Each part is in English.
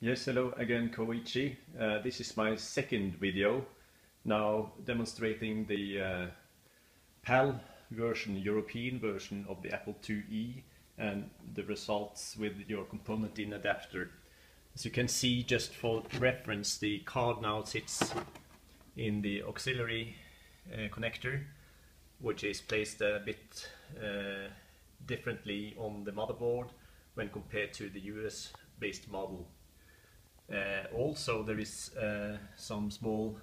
Yes, hello again Koichi. Uh, this is my second video now demonstrating the uh, PAL version, European version of the Apple IIe and the results with your component in adapter. As you can see just for reference the card now sits in the auxiliary uh, connector which is placed a bit uh, differently on the motherboard when compared to the US based model. Uh, also there is uh, some small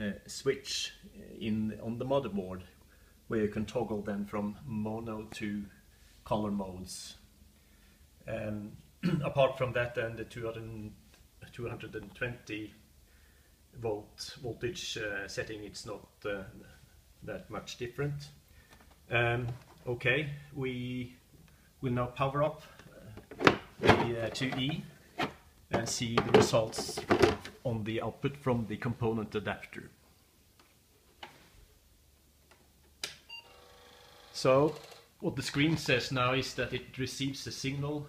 uh, switch in on the motherboard where you can toggle them from mono to color modes. Um, apart from that then the 200, 220 volt voltage uh, setting it's not uh, that much different. Um, okay, we will now power up uh, the IIe and see the results on the output from the component adapter. So what the screen says now is that it receives a signal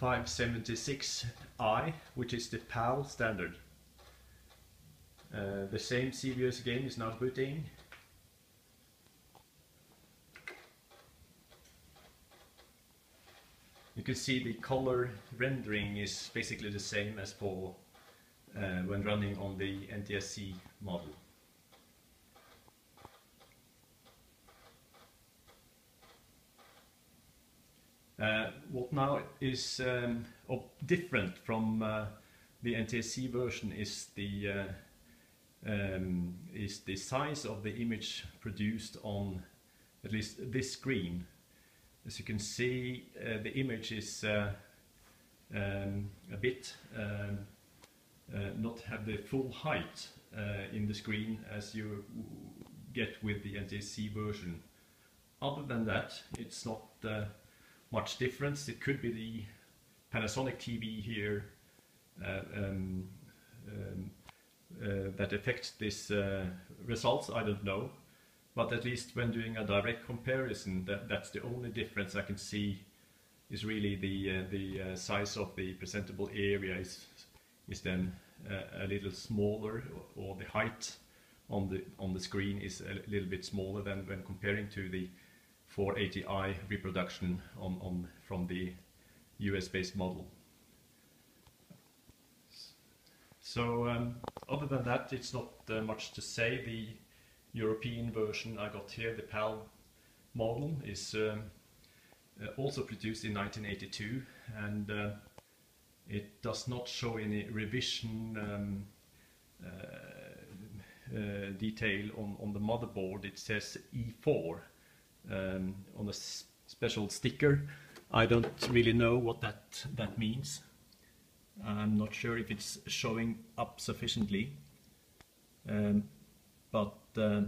576i which is the PAL standard. Uh, the same CBS game is now booting You can see the color rendering is basically the same as for uh, when running on the NTSC model. Uh, what now is um, different from uh, the NTSC version is the uh, um, is the size of the image produced on at least this screen as you can see, uh, the image is uh, um, a bit um, uh, not have the full height uh, in the screen as you get with the NTSC version. Other than that, it's not uh, much difference. It could be the Panasonic TV here um, um that affects this results. I don't know. But at least when doing a direct comparison, that, that's the only difference I can see is really the, uh, the uh, size of the presentable area is, is then uh, a little smaller or, the height on the, on the screen is a little bit smaller than when comparing to the 480i reproduction on, on, from the US based model. So um, other than that it's not uh, much to say. The European version I got here, the PAL model, is um, uh, also produced in 1982 and uh, it does not show any revision um, uh, uh detail on, on the motherboard. It says E4 um, on a special sticker. I don't really know what that, that means. I'm not sure if it's showing up sufficiently. Um, but uh,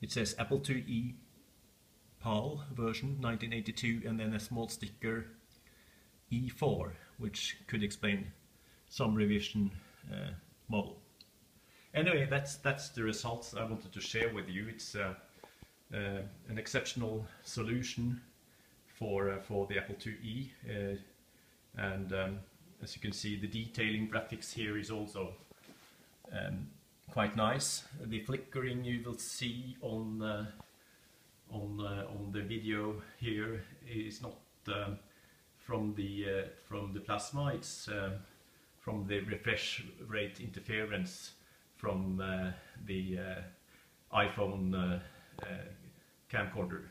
it says Apple IIe PAL version 1982 and then a small sticker E4 which could explain some revision uh, model. Anyway, that's that's the results I wanted to share with you. It's uh, uh, an exceptional solution for uh, for the Apple IIe, uh, and um, as you can see, the detailing graphics here is also um, quite nice. The flickering you will see on uh, on uh, on the video here is not um, from the uh, from the plasma. It's um, from the refresh rate interference from uh, the uh, iPhone uh, camcorder.